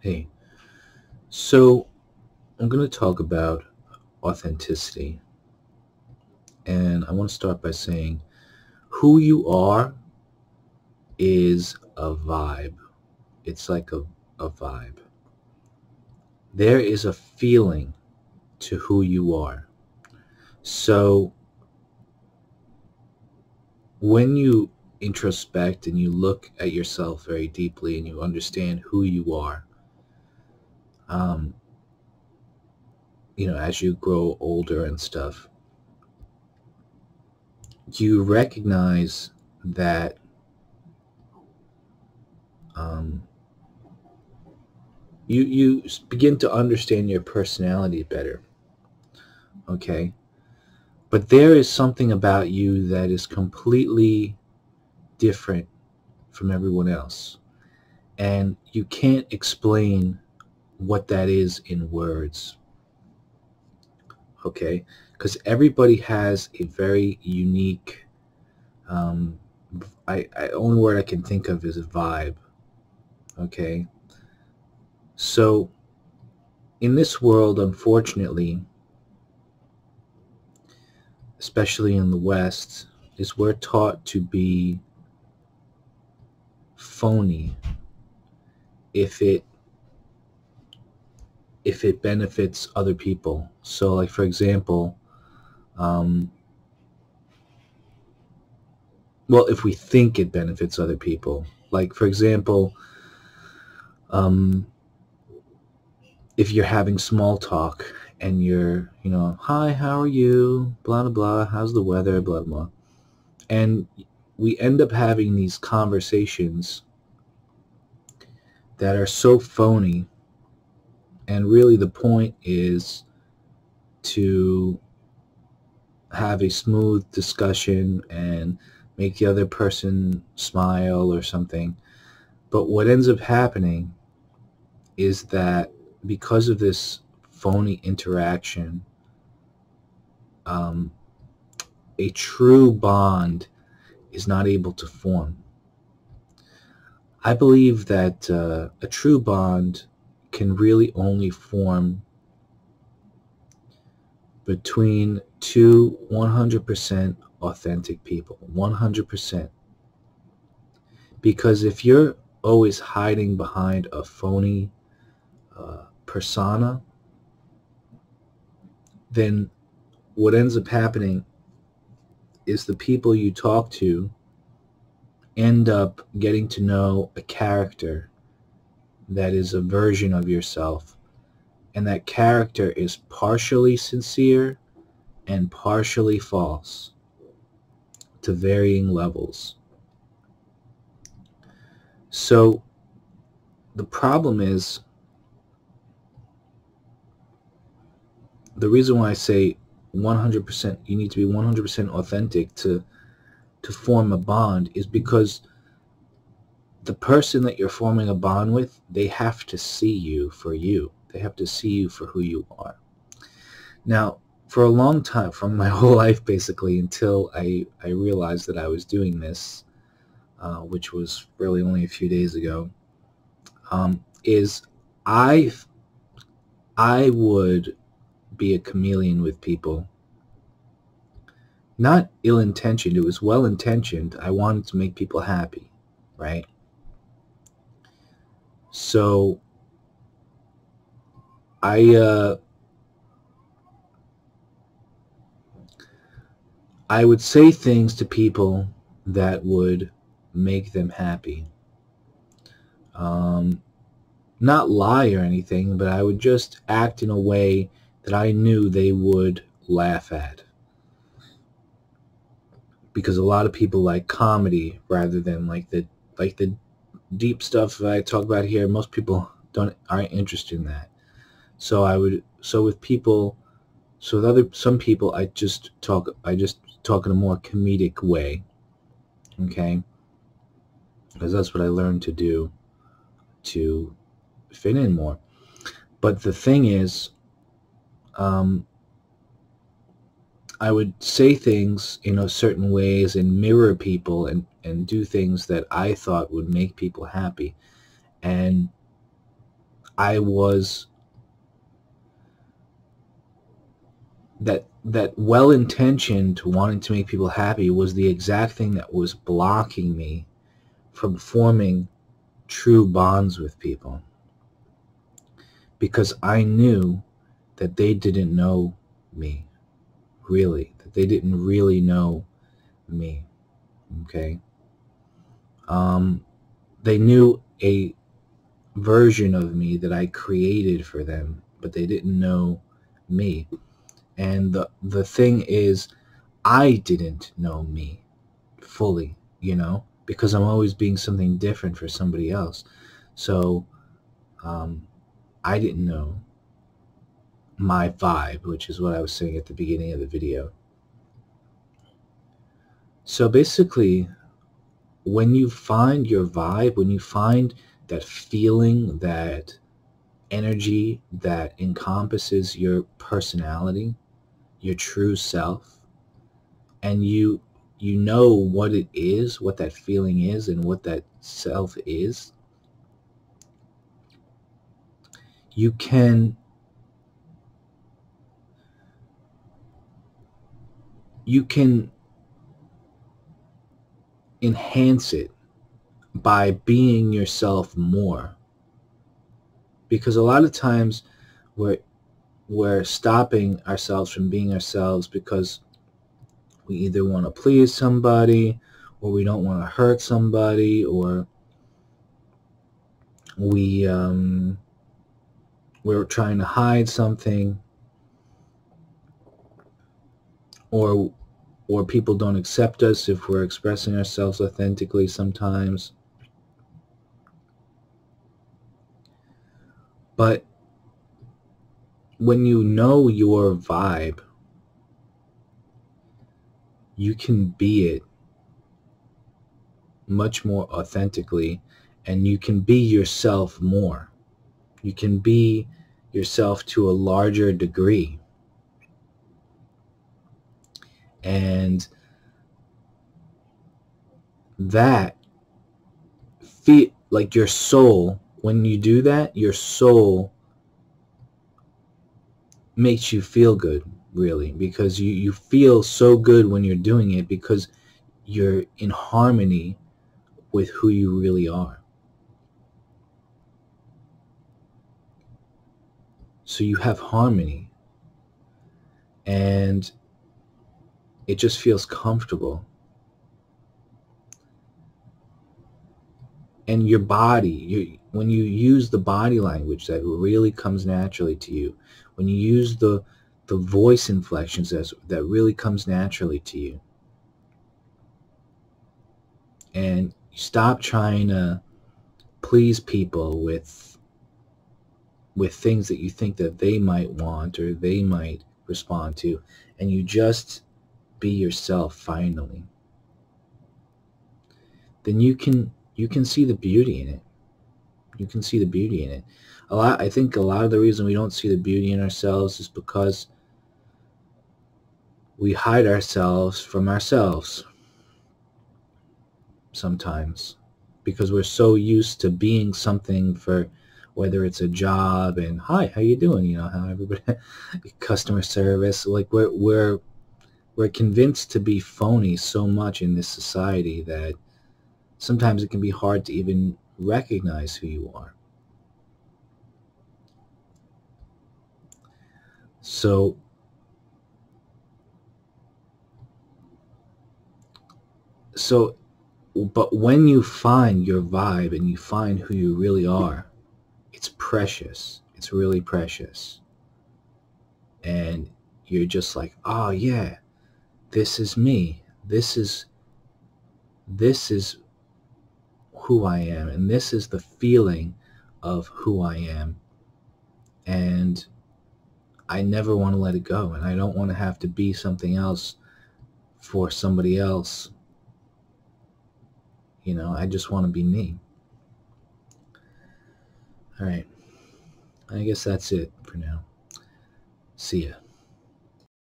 Hey, so I'm going to talk about authenticity. And I want to start by saying who you are is a vibe. It's like a, a vibe. There is a feeling to who you are. So when you introspect and you look at yourself very deeply and you understand who you are, um, you know, as you grow older and stuff, you recognize that um, you you begin to understand your personality better. Okay, but there is something about you that is completely different from everyone else, and you can't explain what that is in words. Okay, because everybody has a very unique. Um, I, I only word I can think of is vibe. Okay, so in this world, unfortunately, especially in the West, is we're taught to be phony if it if it benefits other people. So like for example, um, well, if we think it benefits other people, like for example, um, if you're having small talk and you're, you know, hi, how are you? Blah, blah, blah. How's the weather? Blah, blah. And we end up having these conversations that are so phony and really the point is to have a smooth discussion and make the other person smile or something. But what ends up happening is that because of this phony interaction, um, a true bond is not able to form. I believe that uh, a true bond can really only form between two 100% authentic people. 100%. Because if you're always hiding behind a phony uh, persona, then what ends up happening is the people you talk to end up getting to know a character that is a version of yourself and that character is partially sincere and partially false to varying levels. So the problem is the reason why I say 100% you need to be 100% authentic to to form a bond is because the person that you're forming a bond with, they have to see you for you. They have to see you for who you are. Now, for a long time, from my whole life basically, until I, I realized that I was doing this, uh, which was really only a few days ago, um, is I, I would be a chameleon with people. Not ill-intentioned, it was well-intentioned. I wanted to make people happy, right? So I uh, I would say things to people that would make them happy. Um, not lie or anything, but I would just act in a way that I knew they would laugh at. Because a lot of people like comedy rather than like the like the deep stuff that I talk about here, most people don't aren't interested in that. So I would so with people so with other some people I just talk I just talk in a more comedic way. Okay? Because that's what I learned to do to fit in more. But the thing is, um, I would say things in a certain ways and mirror people and, and do things that I thought would make people happy. And I was that that well-intentioned to wanting to make people happy was the exact thing that was blocking me from forming true bonds with people. Because I knew that they didn't know me really. That they didn't really know me okay um, they knew a version of me that I created for them but they didn't know me. And the the thing is I didn't know me fully you know because I'm always being something different for somebody else. So um, I didn't know my vibe which is what I was saying at the beginning of the video. So basically when you find your vibe when you find that feeling that energy that encompasses your personality your true self and you you know what it is, what that feeling is and what that self is, you can you can enhance it by being yourself more. Because a lot of times we're we're stopping ourselves from being ourselves because we either want to please somebody or we don't want to hurt somebody or we um, we're trying to hide something or or people don't accept us if we're expressing ourselves authentically sometimes but when you know your vibe, you can be it much more authentically and you can be yourself more. You can be yourself to a larger degree. And that feel like your soul when you do that your soul makes you feel good really because you, you feel so good when you're doing it because you're in harmony with who you really are. So you have harmony and it just feels comfortable. And your body, you, when you use the body language that really comes naturally to you, when you use the the voice inflections as, that really comes naturally to you and you stop trying to please people with with things that you think that they might want or they might respond to and you just be yourself finally. Then you can you can see the beauty in it. You can see the beauty in it. A lot I think a lot of the reason we don't see the beauty in ourselves is because we hide ourselves from ourselves sometimes because we're so used to being something for whether it's a job and hi how you doing? You know how everybody customer service like we're we're we're convinced to be phony so much in this society that sometimes it can be hard to even recognize who you are So so but when you find your vibe and you find who you really are, it's precious. It's really precious. And you're just like, oh yeah, this is me. This is this is who I am and this is the feeling of who I am. And I never want to let it go and I don't want to have to be something else for somebody else. You know, I just want to be me. All right. I guess that's it for now. See ya.